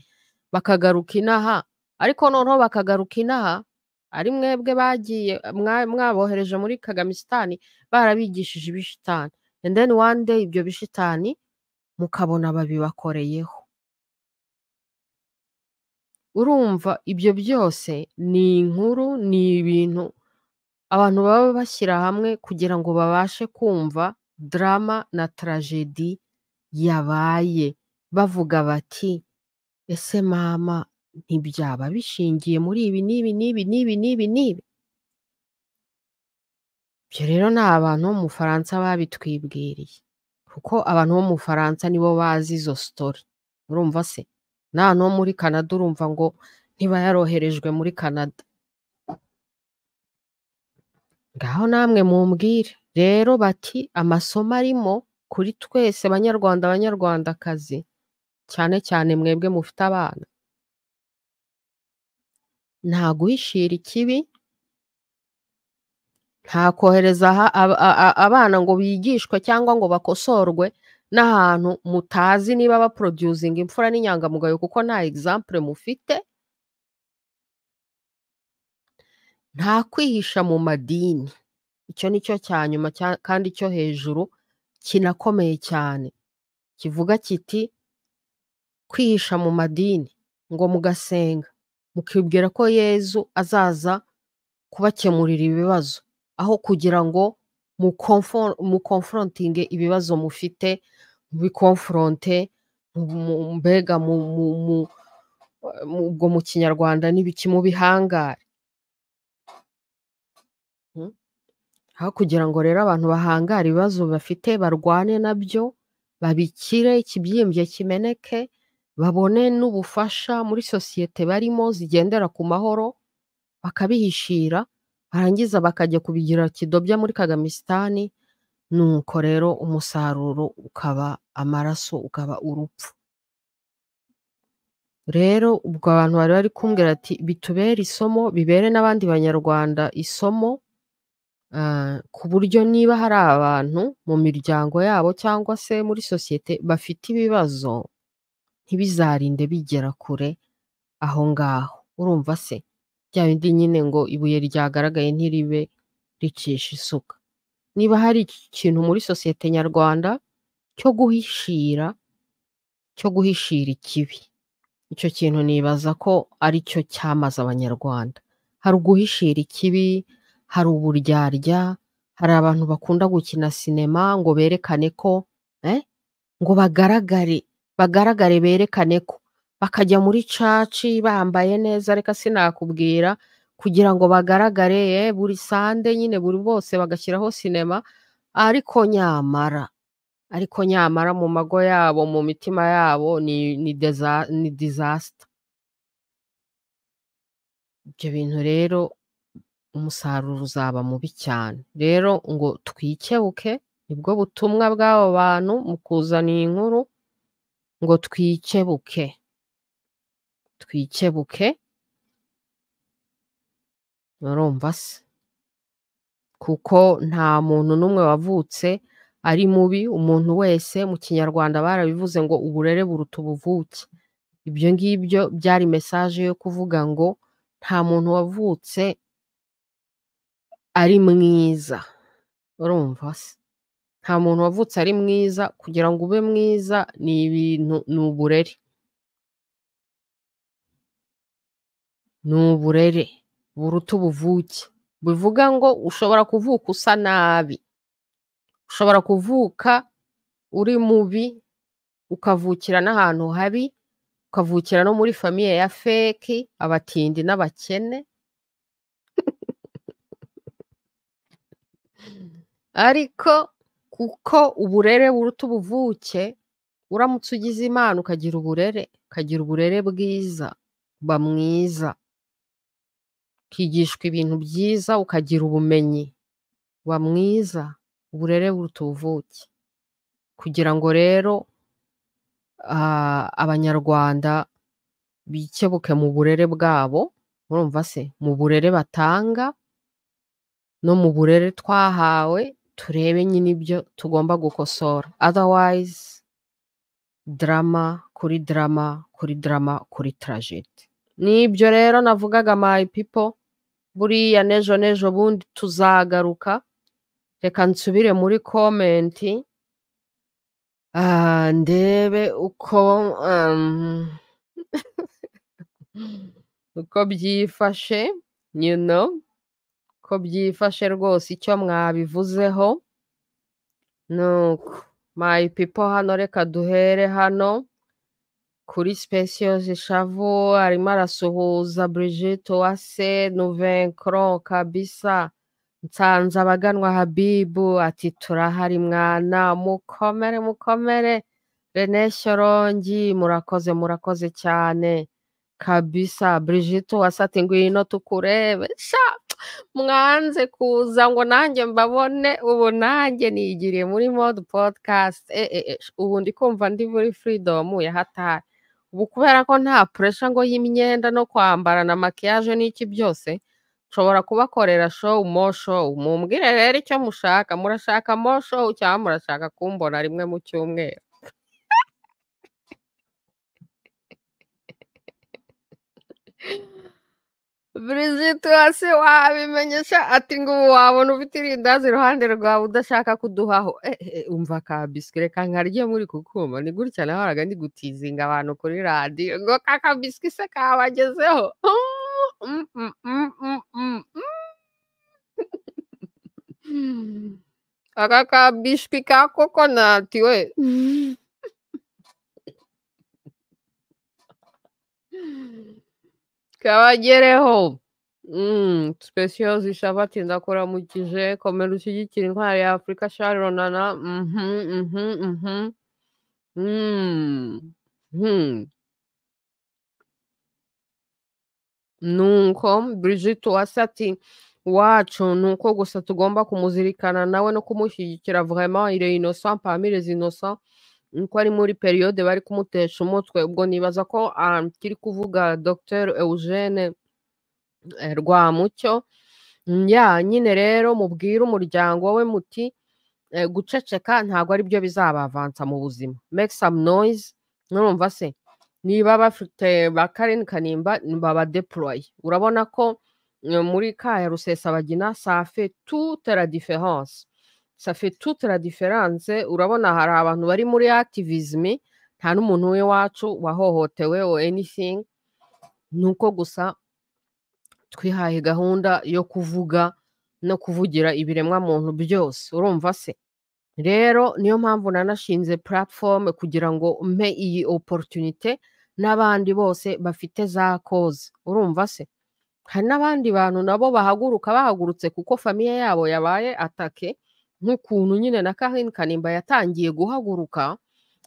bakagaruka inaha. Ariko noneho bakagaruka inaha ari mwebwe bagiye mwa- mwabohereje muri kagamisitani barabigishije ibishitani. Then one day ibyo bishitani mukabona babibakoreyeho. Urumva ibyo byose ni inkuru ni ibintu abantu baba bashyira hamwe kugira ngo babashe kumva drama na tragedy yabaye. Bavuga bati ese mama ntibyaba bishingiye muri ibi n'ibi n'ibi n'ibi n'ibi n'ibi? Ibyo rero ni abantu bo mu Bufaransa babitwibwiriye kuko abantu bo mu Bufaransa nibo bazi izo story. Urumva se? N'ahantu ho muri Canada urumva ngo ntiba yaroherejwe muri Canada. Ngaho namwe mumbwire rero bati amasomo arimo kuri twese banyarwanda banyarwandakazi cyane cyane mwebwe mufite abana. Nta guhishira ikibi nta kohereza abana ngo bigishwe cyangwa ngo bakosorwe n'ahantu mutazi niba baproducinga imfura n'inyangamugayo kuko nta example mufite nta kwihisha mu madini. Icyo ni cyo cya nyuma kandi cyo hejuru kinakomeye cyane kivuga kiti kwihisha mu madini ngo mugasenga. Mukibwira ko yezu azaza kubakemurira ibibazo. Aho kugira ngo mukonfrontinge ibibazo mufite mubikonfronte mu- mu- mbega ubwo mu kinyarwanda n'ibiki mu bihangare aho kugira ngo rero abantu bahangare ibibazo bafite barwane na byo babikire ikibyimbye kimeneke babone n'ubufasha muri sosiyete barimo zigendera ku mahoro bakabihishira barangiza bakajya kubigira kidobya muri kagamisitani nuko rero umusaruro ukaba amaraso ukaba urupfu. Rero ubwo abantu bari bari kumbwira ati bitubere isomo bibere n'abandi banyarwanda isomo. Ku buryo niba hari abantu mu miryango yabo cyangwa se muri sosiyete bafite ibibazo ntibizarinde bigera kure aho ngaho. Urumva se? Bya bindi nyine ngo ibuye ryagaragaye ntiribe ricisha isuka. Niba hari ikintu muri sosiyete nyarwanda cyo guhishira cyo guhishira ikibi icyo kintu nibaza ko ari cyo cyamaze abanyarwanda. Hari uguhishira ikibi hari uburyarya hari abantu bakunda gukina sinema ngo berekane ko eh, ngo bagaragare bagaragare berekane ko. Bakajya muri caci bambaye neza reka sinakubwira kugira ngo bagaragare eh, buri sande nyine buri bose bagashyiraho sinema ariko nyamara ariko nyamara mu mago yabo mu mitima yabo ni disaster. Ibyo bintu rero umusaruro uzaba mubi cyane. Rero ngo twikebuke ni bwo butumwa bw'abo bantu mu kuzana iyi nkuru ngo twikebuke. Twikebuke. Urumva se? Kuko nta muntu n'umwe wavutse ari mubi umuntu wese mu kinyarwanda barabivuze ngo uburere buruta ubuvuke. Ibyo ngibyo byari mesaje yo kuvuga ngo nta muntu wavutse ari mwiza. Urumva se nta muntu wavutse ari mwiza kugira ngo ube mwiza ni ibintu ni uburere. Ni uburere. Buruta ubuvuke. Bivuga ngo ushobora kuvuka usa nabi. Ushobora kuvuka uri mubi ukavukira n'ahantu habi ukavukira no muri famiye ya feki abatindi n'abakene. Ariko kuko uburere buruta ubuvuke uramutse ugize imana ukagira uburere ukagira uburere bwiza uba mwiza. Ukigishwa ibintu byiza ukagira ubumenyi uba mwiza. Uburere buruta ubuvuke. Kugira ngo rero abanyarwanda bikebuke mu burere bwabo urumva se? Mu burere batanga no mu burere twahawe turebe nyine ibyo tugomba gukosora. Otherwise drama kuri drama kuri drama kuri tragedy. Nibyo rero navugaga my people buriya n'ejo n'ejo bundi tuzagaruka. Reka nsubire muri komenti ah, ndebe uko um, uko byifashe you know. Ko byifashe rwose icyo mwabivuzeho. Nuko my people hano reka duhere hano. Kuri specials shavu arimo arasuhuza Brigitte Uwase Nouvencron kabisa. Nsanze abaganwa Habibu ati turahari mwana mukomere mukomere. Rene Shorongi murakoze murakoze cyane. Kabisa Brigitte Uwase ati ngwino tukurebe sha. Mwanze kuza ngo nanjye mbabone ubu nanjye nigiriye muri mode podcast. E, e, e, ubu ndi kumva ndi muri freedom ya hatari. Ubu kubera ko nta puresha ngo y'imyenda no kwambara na makiyaje n'iki byose nshobora kubakorera show mo show. Mumbwire rero icyo mushaka. Murashaka mo show cyangwa murashaka kumbona rimwe mu cyumweru? Brigitte Uwase wabimenyesha ati ngo ubu wabona ufite irindazi iruhande rwawe udashaka kuduhaho umva ka biswi reka nkarye muri kukuma ni gutya nahoraga ndi gutizinga abantu kuri radiyo ngo kaka biswi se kabagezeho aka ka biswi ka kokonati we kabagereho Mm, specials ishabati ndakuramukije komera ushyigikira intwari ya afurika sharonana nuko Brigitte Uwase ati wacu nuko gusa tugomba kumuzirikana nawe no kumushyigikira vraiment est innocent parmi les innocents. Nuko ari muri periode bari kumutesha umutwe ubwo nibaza ko kiri kuvuga Dr Eugene eh, Rwamucyo ya nyine rero mubwire umuryango we muti eh, guceceka ntabwo ari byo bizabavansa mu buzima. Make some noise. Nurumva se? Niba bafite ba Karen Kanimba baba deploy. Urabona ko eh, muri ka ya Rusesabagina ça fait toute la différence. Ça fait toute la différence. Urabona hari abantu bari muri activism nta n'umuntu w'iwacu wahohotewe or anything. Ni uko gusa twihaye gahunda yo kuvuga no kuvugira ibiremwamuntu byose. Urumva se? Rero niyo mpamvu nanashinze platform kugira ngo mpe iyi opportunité n'abandi bose bafite za cause. Urumva se? Hari n'abandi bantu nabo bahaguruka bahagurutse kuko famiye yabo yabaye atake nk'ukuntu nyine na Karine Kanimba yatangiye guhaguruka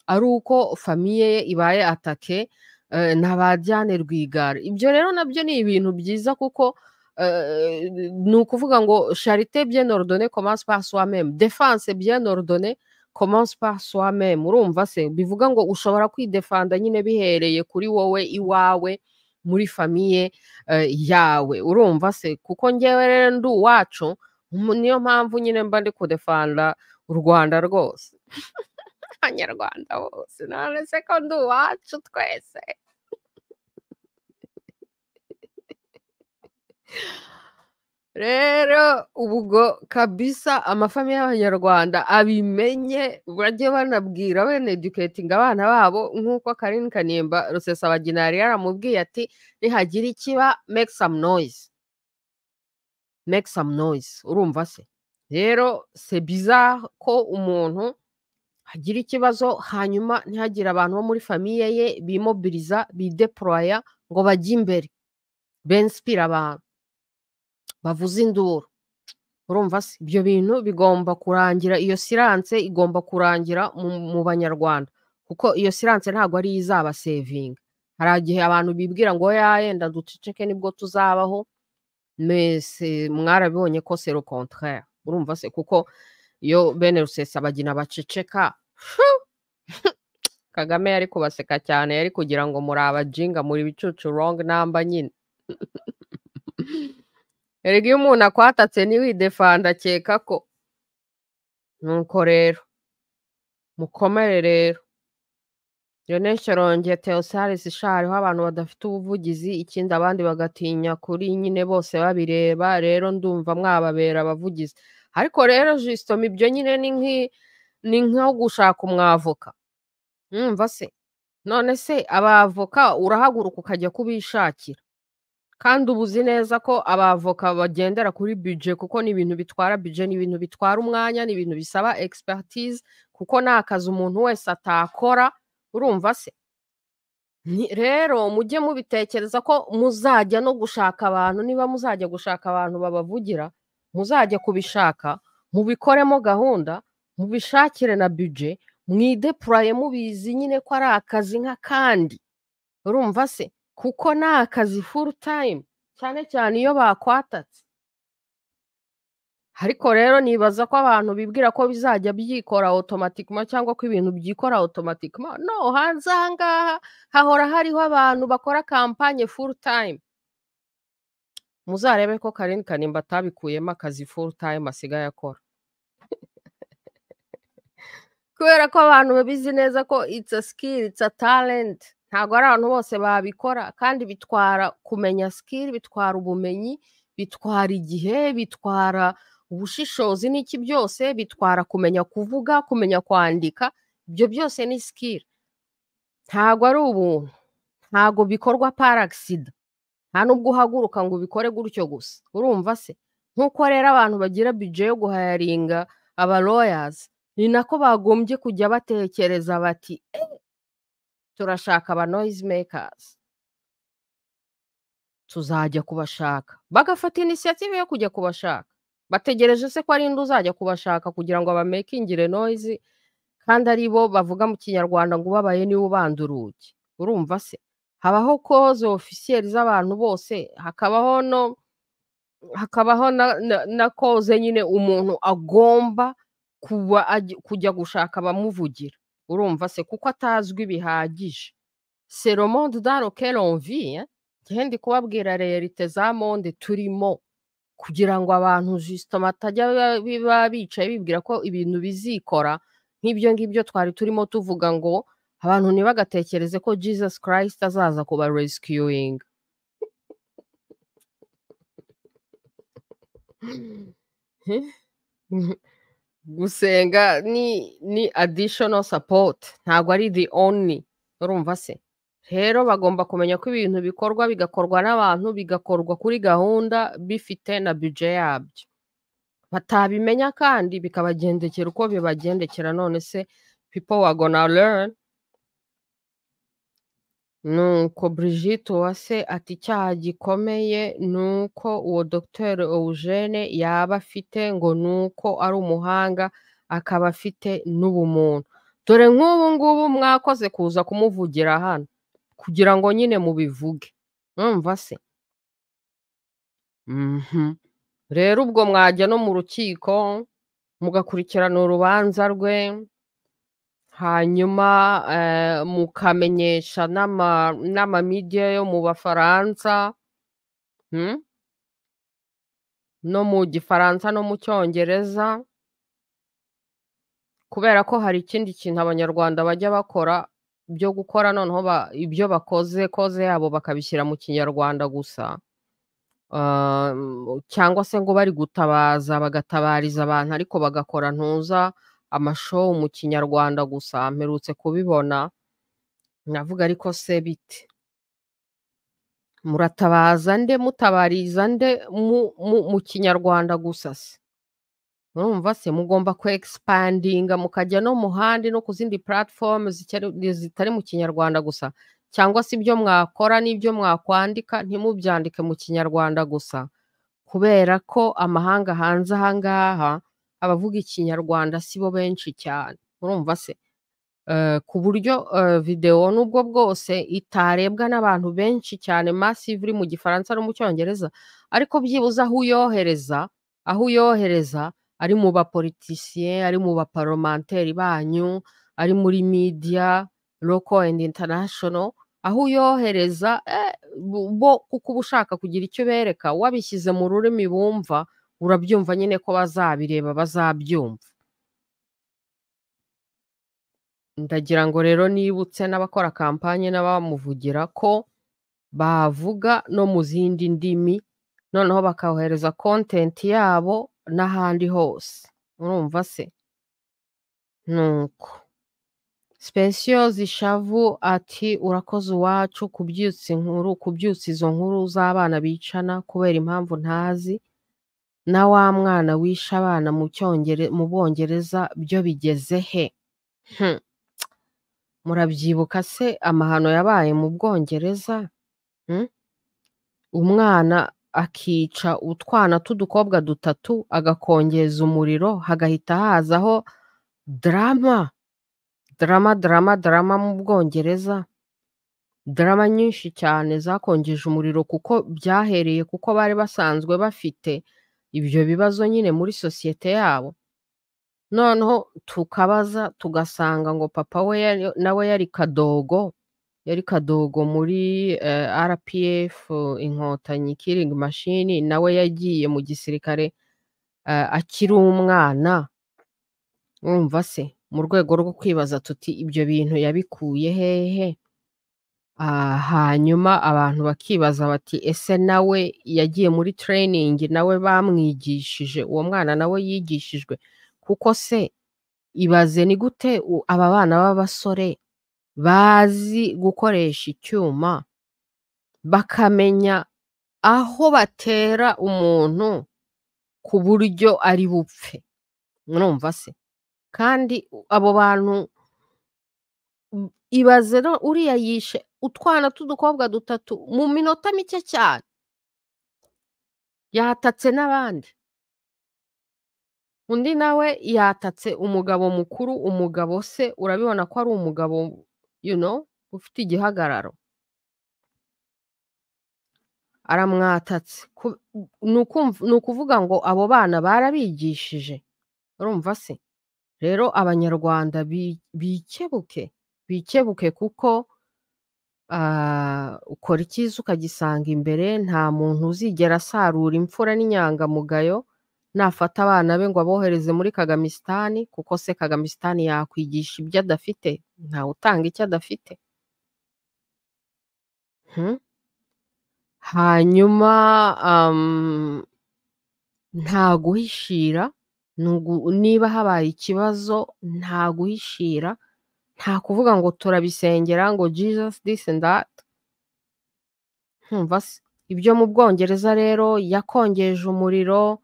ari uko famiye ye ibaye atake eh, na ba Diane Rwigara. Ibyo rero na byo ni ibintu byiza kuko eh, ni ukuvuga ngo charité bien ordonnée commence par soi-même. Défense bien ordonnée commence par soi-même. Urumva se? Bivuga ngo ushobora kwidefanda nyine bihereye kuri wowe iwawe muri famiye eh, yawe. Urumva se? Kuko ngewe rero ndi uwacu niyo mpamvu nyine mba ndi kudefanda u Rwanda rwose. Abanyarwanda bose none se ko ndi uwacu twese. Rero ubwo kabisa amafamiye y'abanyarwanda abimenye bajye banabwira bene educating abana babo nk'uko Karine Kanimba Rusesabagina yari yaramubwiye ati nihagira ikiba make some noise. Make some noise urumva se. Rero c'est bizarre ko umuntu hagira ikibazo hanyuma ntihagire abantu bo muri famiye ye bimobiliza bideploya ngo bajye imbere. Benspire abantu. Bavuze induru. Urumva se? Ibyo bintu bigomba kurangira iyo siranse igomba kurangira mu, banyarwanda. Kuko iyo siranse ntabwo ari izaba sevinga hari igihe abantu bibwira ngo ya yenda duceceke ni bwo tuzabaho. Mwarabibonye ko le contraire urumva se kuko iyo bene rusesabagina baceceka kagame yari kubaseka cyane yari kugira ngo muri abajinga muri bicucu wrong number nyine erega iyo umuntu akwatatse ntiwidefanda akeka ko nuko rero mukomere rero Lionel Shyoronge Theosaris sha abantu badafite ubuvugizi. Ikindi abandi bagatinya kuri nyine bose babireba rero ndumva mwababera abavugizi. Ariko rero jisitoma ibyo nyine ni nko gushaka umwavoka. Se? None se abavoka urahaguruka ukajya kubishakira? Kandi uba uzi neza ko abavoka bagendera kuri budget kuko ni ibintu bitwara budget ni ibintu bitwara umwanya ni ibintu bisaba expertise kuko ni akazi umuntu wese atakora urumva se? Rero mujye mubitekereza ko muzajya no gushaka abantu niba muzajya gushaka abantu babavugira muzajya kubishaka mubikoremo gahunda mubishakire na budget mwidepuraye mubizi nyine ko ari akazi nk'akandi urumva se? Kuko ni akazi full time cyane cyane iyo bakwatatse. Ariko rero nibaza ko abantu bibwira ko bizajya byikora automatikement cyangwa ko ibintu byikora automatikement no hanze aha ngaha hahora hariho abantu bakora kampanye full time. Muzarebe ko Karine Kanimba atabikuyemo akazi full time asigaye akora. Kubera ko abantu babizi neza ko it's a skill it's a talent. Ntabwo ari abantu bose babikora. Kandi bitwara kumenya skill bitwara ubumenyi bitwara igihe bitwara ubushishozi n'iki byose bitwara kumenya kuvuga kumenya kwandika ibyo byose ni skill. Ntabwo ari ubuntu. Ntabwo bikorwa par accident nta nubwo uhaguruka ngo ubikore gutyo gusa. Urumva se? Nk'uko rero abantu bagira budget yo guhayaringa aba lawyers ni nako bagombye kujya batekereza bati "Eh, turashaka aba noise makers tuzajya kubashaka. Bagafata inisiyative yo kujya kubashaka. Bategereje se ko ari indi uzajya kubashaka kugira ngo bamekingire noise kandi ari bo bavuga mu kinyarwanda ngo ubabaye ni we ubanda urugi. Urumva se? Habaho koze ofisiyeri z'abantu bose hakabaho no hakabaho na, koze nyine umuntu agomba kuba kujya gushaka abamuvugira. Urumva se? Kuko atazwi bihagije. C'est le monde dans lequel on vit hein? Njye ndi kubabwira realite za monde turimo. Kugira ngo abantu justement batajya ba- biba bicaye bibwira ko ibintu bizikora. Nk'ibyo ngibyo twari turimo tuvuga ngo abantu ntibagatekereze ko Jesus Christ azaza kuba rescuing. Gusenga ni ni additional support. Ntabwo ari the only. Urumva se? Rero bagomba kumenya ko ibintu bikorwa bigakorwa n'abantu bigakorwa kuri gahunda bifite na budget yabyo. Batabimenya kandi bikabagendekera uko bibagendekera none se people were gonna learn. Nuko Brigitte Uwase ati icyaha gikomeye ni uko uwo Dr Eugene yaba afite ngo ni uko ari umuhanga akaba afite n'ubumuntu. Dore nk'ubu ngubu mwakoze kuza kumuvugira hano. Kugira ngo nyine mubivuge mwumva se Mhm. rero ubwo mwajya no mu rukiko mugakurikirana urubanza rwe hanyuma eh, mukamenyesha n'ama n'amamidiya yo mu bafaransa hmm? no mu gifaransa no mu cyongereza kubera ko hari ikindi kintu abanyarwanda bajya bakora byo gukora noneho ibyo bakoze koze yabo bakabishyira mu kinyarwanda gusa. Cyangwa se ngo bari gutabaza bagatabariza abantu ariko bagakora ntuza amashow mu kinyarwanda gusa mperutse kubibona. Navuga ariko se bite? Muratabaza nde mutabariza nde mu kinyarwanda gusa se? Urumva se mugomba ku expandinga mukajya no mu handi no ku zindi platform zitari mu kinyarwanda gusa. Cyangwa se ibyo mwakora n'ibyo mwakwandika ntimubyandike mu kinyarwanda gusa. Kubera ko amahanga hanze aha ngaha abavuga ikinyarwanda si bo benshi cyane. Urumva se? Eh, ku buryo eh, videwo n'ubwo bwose itarebwa n'abantu benshi cyane massive iri mu gifaransa no mu cyongereza ariko byibuze aho uyohereza aho uyohereza ari mu bapolitisiye ari mu baparomanteri banyu ari muri media local and international aho uyohereza eh, bo kuko uba ushaka kugira icyo ubereka wabishyize mu rurimi bumva urabyumva nyine ko bazabireba bazabyumva. Ndagira ngo rero nibutse n'abakora kampanye n'abamuvugira ko bavuga no mu zindi ndimi noneho bakohereza content yabo n'ahandi hose urumva se nuko Specioza ishavu ati urakoze uwacu kubyutsa inkuru kubyutsa izo nkuru z'abana bicana kubera impamvu ntazi na wa mwana wishe abana mu Bwongereza byo bigeze he Hmm. murabyibuka se amahano yabaye mu Bwongereza Hmm? umwana akica utwana t'udukobwa dutatu agakongeza umuriro hagahita hazaho drama. Drama drama drama mu Bwongereza. Drama nyinshi cyane zakongeje umuriro kuko byahereye kuko bari basanzwe bafite ibyo bibazo nyine muri sosiyete yabo. Noneho tukabaza tugasanga ngo papa we nawe yari kadogo. Yari kadogo muri eh, RPF inkotanyi killing machine nawe yagiye mu gisirikare eh, akiri umwana. Urumva se? Mu rwego rwo kwibaza tuti ibyo bintu yabikuye hehe? Ah, hanyuma abantu bakibaza bati ese nawe yagiye muri training nawe bamwigishije uwo mwana nawe yigishijwe? Kuko se ibaze ni gute aba bana b'abasore bazi gukoresha icyuma bakamenya aho batera umuntu ku buryo ari bupfe. Mwumva se? Kandi abo bantu ibaze uriya yishe utwana t'udukobwa dutatu mu minota mike cyane. Yatatse n'abandi. Undi nawe yatatse umugabo mukuru umugabo se urabibona ko ari umugabo you know ufite igihagararo. Aramwatatse. Ni ukuvuga ngo abo bana barabigishije. Urumva se? Rero abanyarwanda bi- bikebuke bikebuke kuko ah, ukora icyiza ukagisanga imbere nta muntu uzigera asarura imfura n'inyangamugayo nafata abana be ngo abohereze muri kagamisitani kuko se kagamisitani yakwigisha ibyo adafite? Ntawe utanga icyo adafite. Hmm? hanyuma um, nta guhishira niba habaye ikibazo nta guhishira nta kuvuga ngo turabisengera ngo Jesus this and that. Ibyo mu Bwongereza rero yakongeje umuriro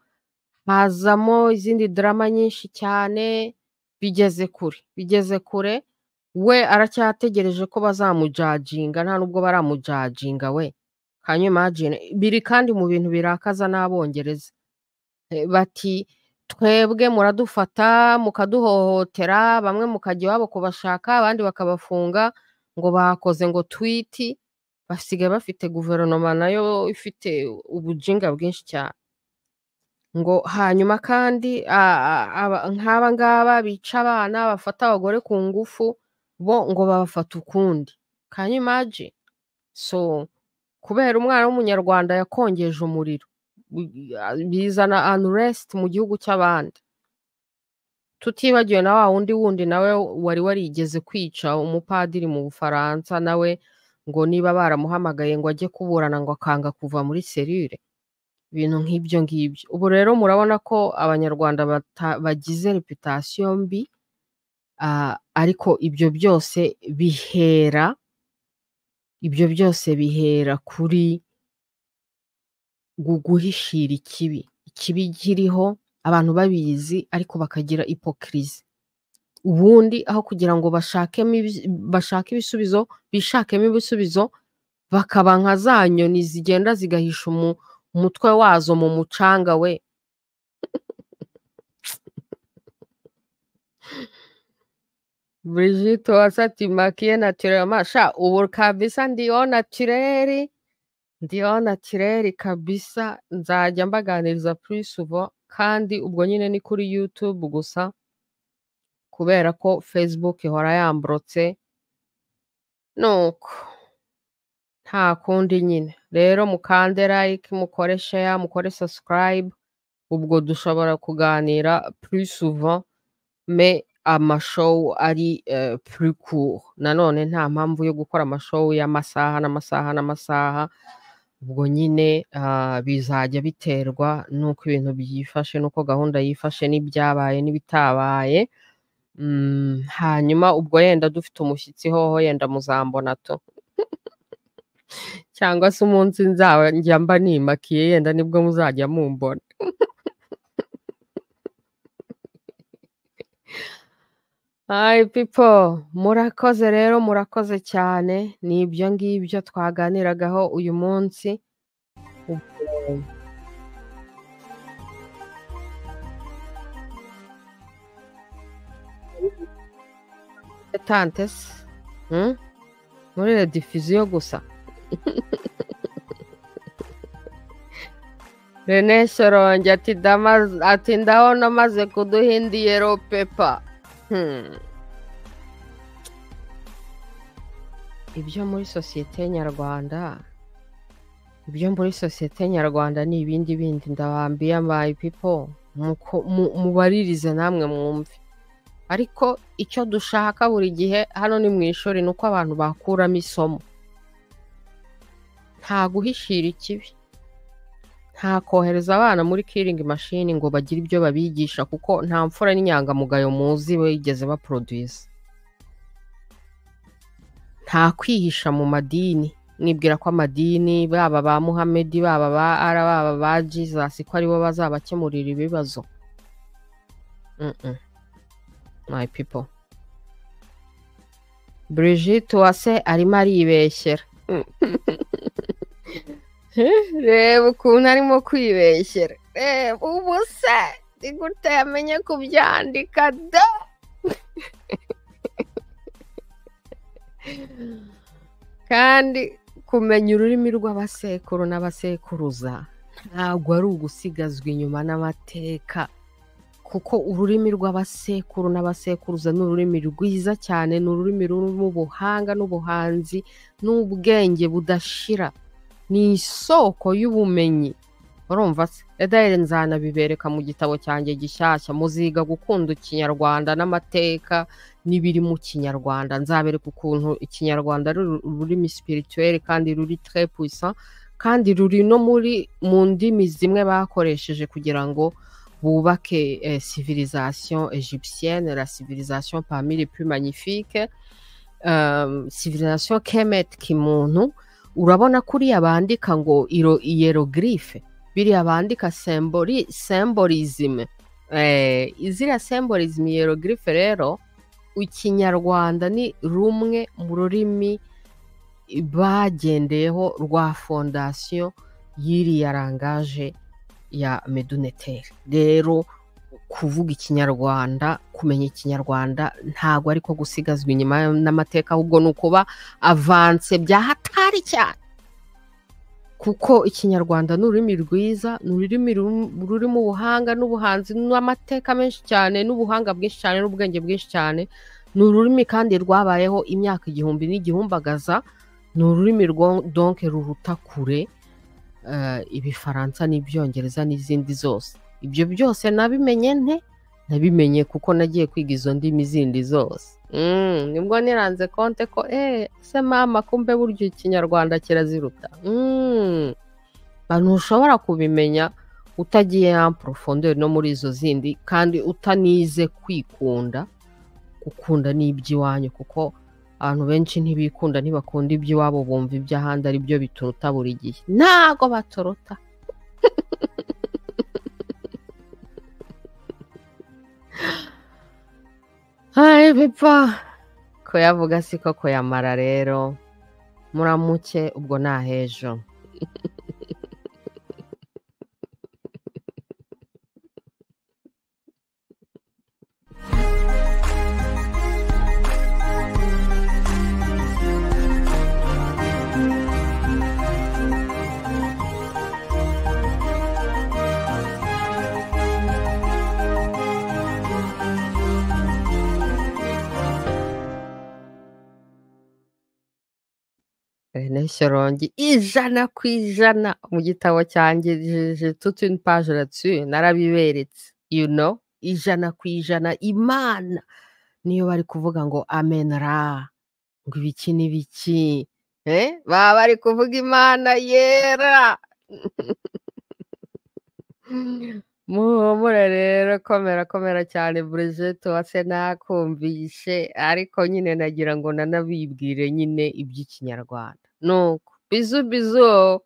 hazamo izindi drama nyinshi cyane bigeze kure bigeze kure we aracyategereje ko bazamujajinga nta nubwo baramujajinga we. Imagine biri kandi mu bintu birakaza n'abongereza. Bati twebwe muradufata mukaduhohotera bamwe mukajya iwabo kubashaka abandi bakabafunga ngo bakoze ngo twiti basigaye bafite guverinoma na yo ifite ubujinga bwinshi cyane. Ngo hanyuma kandi nk'aba ngaba bica abana bafata abagore ku ngufu bo ngo babafata ukundi. Can you imagine? So kubera umwana w'umunyarwanda yakongeje umuriro bizana unrest mu gihugu cy'abandi. Tutibagiwe na wa wundi wundi nawe wari warigeze kwica umupadiri mu Bufaransa nawe ngo niba baramuhamagaye ngo ajye kuburana ngo akanga kuva muri serire ibintu nk'ibyo ngibyo. Ubu rero murabona ko abanyarwanda bagize reputasiyo mbi ariko ibyo byose bihera ibyo byose bihera kuri gu- guhishira ikibi. Ikibi kiriho abantu babizi ariko bakagira ipokirizi ubundi aho kugira ngo bashake ibisubizo bishakemo ibisubizo bakaba nka za nyoni zigenda zigahisha umu- umutwe wazo mu mucanga we. Brigitte wasati makiye naturellement sha ubu kabisa ndiyo natureli ndiyo natureli kabisa. Nzajya mbaganiriza plus souvent kandi ubwo nyine ni kuri YouTube gusa kubera ko Facebook ihora yamburotse nuko nta kundi nyine. Rero mukande like mukore share mukore subscribe ubwo dushobora kuganira plus souvent mais amashow ari eh, plus court. Nanone nta mpamvu yo gukora amashow y'amasaha n'amasaha n'amasaha ubwo nyine ah, bizajya biterwa n'uko ibintu byifashe n'uko gahunda yifashe n'ibyabaye n'ibitabaye. Mm, hanyuma ubwo yenda dufite umushyitsi hoho yenda muzambona tu. cyangwa se umunsi nzaba njya mba nimakiye yenda ni bwo muzajya mumbona. Hi people murakoze rero murakoze cyane. Ni ibyo ngibyo twaganiragaho uyu munsi. Ubwo- tante se Hmm? muri redifiziyo gusa. Rene Shorongi ati "Ndamaze- ati ndabona maze kuduha indi yero pepa. Hmm. ibyo muri sosiyete nyarwanda. Ibyo muri sosiyete nyarwanda ni ibindi bindi. Ndabambiye muko- mu- mubaririze namwe mwumve. Ariko icyo dushaka buri gihe hano ni mu ishuri ni uko abantu bakuramo isomo. Nta guhishira ikibi. Nta kohereza abana muri kiringi mashini ngo bagire ibyo babigisha kuko nta mfura n'inyangamugayo muzi bigeze baproduce. Nta kwihisha mu madini. Mwibwira ko amadini baba ba muhamedi baba ba ara baba ba jesus ko ari bo bazabakemurira ibibazo. My people. Brigitte Uwase arimo aribeshyera. reba ukuntu arimo kwibeshyera reba ubu se ni gute yamenye kubyandika da kandi kumenya ururimi rw'abasekuru n'abasekuruza ntabwo ari ugusigazwa inyuma n'amateka kuko ururimi rw'abasekuru n'abasekuruza ni ururimi rwiza cyane ni ururimi rurimo ubuhanga n'ubuhanzi n'ubwenge budashira ni isoko y'ubumenyi. Urumva se? Edayire nzanabibereka mu gitabo cyanjye gishyashya muziga gukunda ikinyarwanda n'amateka n'ibiri mu kinyarwanda. Nzabereka ukuntu ikinyarwanda ururimi spirituel kandi ruri puissant kandi ruri no muri mu ndimi zimwe bakoresheje kugira ngo bubake eh, civilisation égyptienne la civilisation parmi les plus magnifiques um, civilisation kemet kimuntu. Urabona kuriya bandika ngo hieroglyphe biriya bandika symbolism. Eh, iziriya symbolism hieroglyphe rero ikinyarwanda ni rumwe mu rurimi bagendeyeho rwa fondasiyo y'iriya rangaje ya meduneteri. Rero kuvuga ikinyarwanda kumenya ikinyarwanda ntabwo ariko gusigazwa inyuma n'amateka ahubwo ni ukuba avanse bya hatari cyane. Kuko ikinyarwanda ni ururimi rwiza ni ururimi rurimo ubuhanga n'ubuhanzi n'amateka menshi cyane n'ubuhanga bwinshi cyane n'ubwenge bwinshi cyane. Ni ururimi kandi rwabayeho imyaka igihumbi n'igihumbagaza ni ururimi donke ruruta kure ibifaransa n'ibyongereza n'izindi zose. Ibyo byose nabimenye nte? Nabimenye kuko nagiye kwiga izo ndimi zindi zose. Nibwo niranze konte ko ese mama kumbe burya ikinyarwanda kiraziruta? Ntushobora kubimenya utagiye porofonderi no muri izo zindi kandi utanize kwikunda. Gukunda n'iby'iwanyu kuko abantu benshi ntibikunda ntibakunda iby'iwabo bumva iby'ahandi ari byo bituruta buri gihe. Ntago baturuta hayi pipfa kuyavuga siko kuyamara rero. Muramuke ubwo ni ahejo Shyorongi ijana ku ijana mu gitabo cyanjye une page là-dessus narabiberetse. You know? Ijana ku ijana imana! Niyo bari kuvuga ngo amen ra! Ngo ibiki n'ibiki baba bari kuvuga imana yera muhumure rero komera komera cyane Brigitte wase nakumvishe. Ariko nyine nagira ngo nanabibwire nyine iby'ikinyarwanda. não Bisu, bisu.